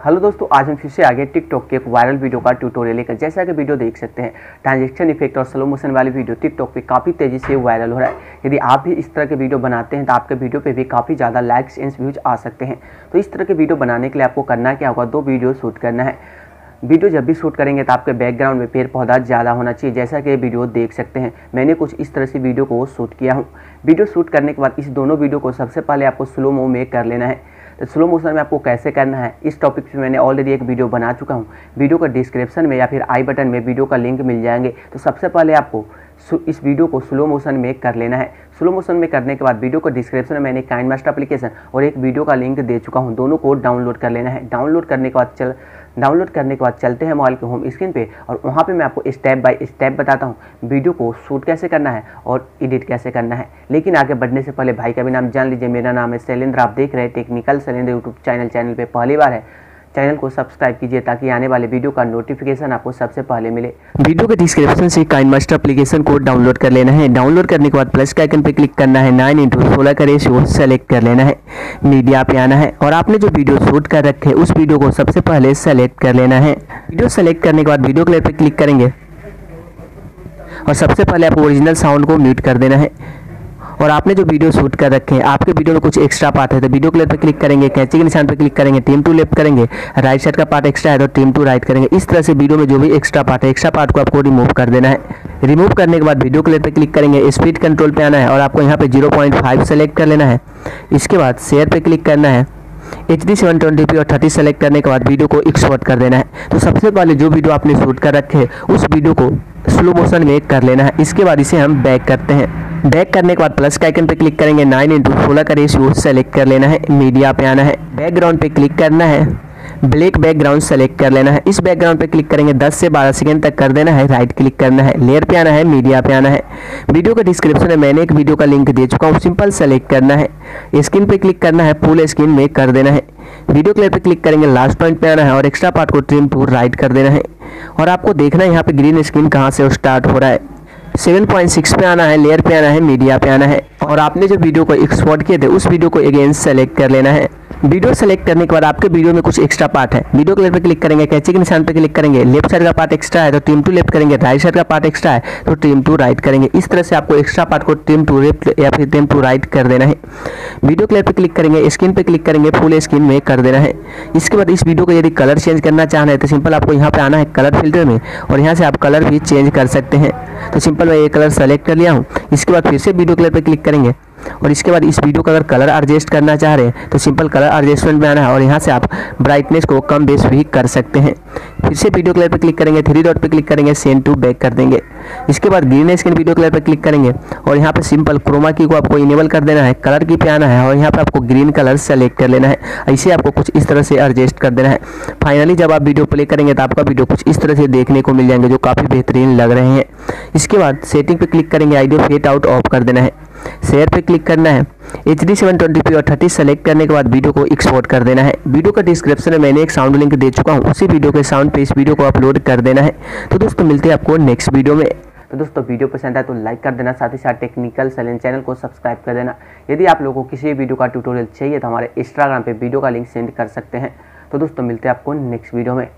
Hello दोस्तों, आज हम फिर से आगे टिकटॉक के एक वायरल वीडियो का ट्यूटोरियल लेकर। जैसा कि वीडियो देख सकते हैं, ट्रांजेक्शन इफ़ेक्ट और स्लो मोशन वाली वीडियो टिकटॉक पे काफ़ी तेज़ी से वायरल हो रहा है। यदि आप भी इस तरह के वीडियो बनाते हैं तो आपके वीडियो पे भी काफ़ी ज़्यादा लाइक्स एंड व्यूज़ आ सकते हैं। तो इस तरह के वीडियो बनाने के लिए आपको करना क्या होगा, दो वीडियो शूट करना है। वीडियो जब भी शूट करेंगे तो आपके बैकग्राउंड में पेड़ पौधा ज़्यादा होना चाहिए। जैसा कि वीडियो देख सकते हैं, मैंने कुछ इस तरह से वीडियो को शूट किया हूँ। वीडियो शूट करने के बाद इस दोनों वीडियो को सबसे पहले आपको स्लो मो में कर लेना है। तो स्लो मोशन में आपको कैसे करना है, इस टॉपिक पे मैंने ऑलरेडी एक वीडियो बना चुका हूँ। वीडियो का डिस्क्रिप्शन में या फिर आई बटन में वीडियो का लिंक मिल जाएँगे। तो सबसे पहले आपको इस वीडियो को स्लो मोशन में कर लेना है। स्लो मोशन में करने के बाद वीडियो को डिस्क्रिप्शन में मैंने काइन मास्टर एप्लीकेशन और एक वीडियो का लिंक दे चुका हूँ। दोनों को डाउनलोड कर लेना है। डाउनलोड करने के बाद चल डाउनलोड करने के बाद चलते हैं मोबाइल के होम स्क्रीन पे और वहाँ पे मैं आपको स्टेप बाय स्टेप बताता हूँ वीडियो को शूट कैसे करना है और एडिट कैसे करना है। लेकिन आगे बढ़ने से पहले भाई का भी नाम जान लीजिए। मेरा नाम है शैलेंद्र। आप देख रहे हैं technical Shailendra YouTube channel channel पर पहली बार है। चैनल को सब्सक्राइब कीजिए ताकि आने वाले वीडियो का नोटिफिकेशन आपको सबसे पहले मिले। वीडियो के डिस्क्रिप्शन से काइन मास्टर एप्लीकेशन को डाउनलोड कर लेना है। डाउनलोड करने के बाद प्लस के आइकन पर क्लिक करना है। नाइन इंटू सोलह का रेशियो सेलेक्ट कर लेना है। मीडिया पे आना है। और आपने जो वीडियो शूट कर रखे, उस वीडियो को सबसे पहले सेलेक्ट कर लेना है। वीडियो सेलेक्ट करने के बाद वीडियो क्लिप पर क्लिक करेंगे। और सबसे पहले आप ओरिजिनल साउंड को म्यूट कर देना है। और आपने जो वीडियो शूट कर रखे हैं, आपके वीडियो में कुछ एक्स्ट्रा पार्ट है तो वीडियो क्लिप पर क्लिक करेंगे कैंची के निशान पर क्लिक करेंगे टीम टू लेफ़्ट करेंगे राइट साइड का पार्ट एक्स्ट्रा है तो टीम टू राइट करेंगे। इस तरह से वीडियो में जो भी एक्स्ट्रा पार्ट है एक्स्ट्रा पार्ट को आपको रिमूव कर देना है। रिमूव करने के बाद वीडियो क्लिप पर क्लिक करेंगे स्पीड कंट्रोल पर आना है और आपको यहाँ पर ज़ीरो सेलेक्ट कर लेना है। इसके बाद शेयर पर क्लिक करना है। H D seven twenty P और थर्टी सेलेक्ट करने के बाद वीडियो को एक्सपोर्ट कर देना है। तो सबसे पहले जो वीडियो आपने शूट कर रखे है, उस वीडियो को स्लो मोशन में कर लेना है। इसके बाद इसे हम बैक करते हैं। बैक करने के बाद प्लस का आइकन पे क्लिक करेंगे नाइन इंटू सोलह का रेशियो सेलेक्ट कर लेना है मीडिया पे आना है बैकग्राउंड पे क्लिक करना है ब्लैक बैकग्राउंड सेलेक्ट कर लेना है, इस बैकग्राउंड पे क्लिक करेंगे 10 से 12 सेकंड तक कर देना है राइट क्लिक करना है लेयर पे आना है मीडिया पे आना है। वीडियो का डिस्क्रिप्शन में मैंने एक वीडियो का लिंक दे चुका हूँ सिंपल सेलेक्ट करना है। स्क्रीन पे क्लिक करना है फुल स्क्रीन में कर देना है। वीडियो क्लियर पे क्लिक करेंगे लास्ट पॉइंट पे आना है और एक्स्ट्रा पार्ट को ट्रिम टू राइट कर देना है। और आपको देखना है यहाँ पे ग्रीन स्क्रीन कहाँ से स्टार्ट हो रहा है। 7.6 पे आना है, लेयर पे आना है, मीडिया पे आना है। और आपने जो वीडियो को एक्सपोर्ट किए थे, उस वीडियो को अगेंस्ट सेलेक्ट कर लेना है। वीडियो सेलेक्ट करने के बाद आपके वीडियो में कुछ एक्स्ट्रा पार्ट है। वीडियो क्लिप पर क्लिक करेंगे, कैची के निशान पर क्लिक करेंगे लेफ़्ट साइड का पार्ट एक्स्ट्रा है तो टीम टू लेफ़्ट करेंगे राइट साइड का पार्ट एक्स्ट्रा है तो टीम टू राइट करेंगे। इस तरह से आपको एक्स्ट्रा पार्ट को टीम टू लेफ़्ट या फिर टीम टू राइट कर देना है। वीडियो क्लिप पर क्लिक करेंगे स्क्रीन पर क्लिक करेंगे फुल स्क्रीन में कर देना है। इसके बाद इस वीडियो को यदि कलर चेंज करना चाहना है तो सिंपल आपको यहाँ पर आना है कलर फ़िल्टर में, और यहाँ से आप कलर भी चेंज कर सकते हैं। तो सिंपल मैं ये कलर सेलेक्ट कर लिया हूँ। इसके बाद फिर से वीडियो कलर पर क्लिक करेंगे। और इसके बाद इस वीडियो का अगर कलर एडजस्ट करना चाह रहे हैं तो सिंपल कलर एडजस्टमेंट में आना है और यहाँ से आप ब्राइटनेस को कम बेस भी कर सकते हैं। फिर से वीडियो कलर पर क्लिक करेंगे थ्री डॉट पर क्लिक करेंगे सेंड टू बैक कर देंगे। इसके बाद ग्रीन स्क्रीन वीडियो कलर पर क्लिक करेंगे और यहाँ पे सिंपल क्रोमा की को आपको इनेबल कर देना है कलर की पे आना है और यहाँ पे आपको ग्रीन कलर सेलेक्ट कर लेना है। ऐसे आपको कुछ इस तरह से एडजस्ट कर देना है। फाइनली जब आप वीडियो प्ले करेंगे तो आपका वीडियो कुछ इस तरह से देखने को मिल जाएँगे, जो काफ़ी बेहतरीन लग रहे हैं। इसके बाद सेटिंग पे क्लिक करेंगे आइडियो फेट आउट ऑफ़ कर देना है। शेयर पे क्लिक करना है। H D seven twenty P और थर्टी सेलेक्ट करने के बाद वीडियो को एक्सपोर्ट कर देना है। वीडियो का डिस्क्रिप्शन में मैंने एक साउंड लिंक दे चुका हूँ। उसी वीडियो के साउंड पे इस वीडियो को अपलोड कर देना है। तो दोस्तों, मिलते हैं आपको नेक्स्ट वीडियो में। तो दोस्तों वीडियो पसंद आए तो लाइक कर देना, साथ ही साथ टेक्निकल सैलेंट चैनल को सब्सक्राइब कर देना। यदि आप लोगों को किसी भी वीडियो का ट्यूटोरियल चाहिए तो हमारे इंस्टाग्राम पर वीडियो का लिंक सेंड कर सकते हैं। तो दोस्तों, मिलते हैं आपको नेक्स्ट वीडियो में।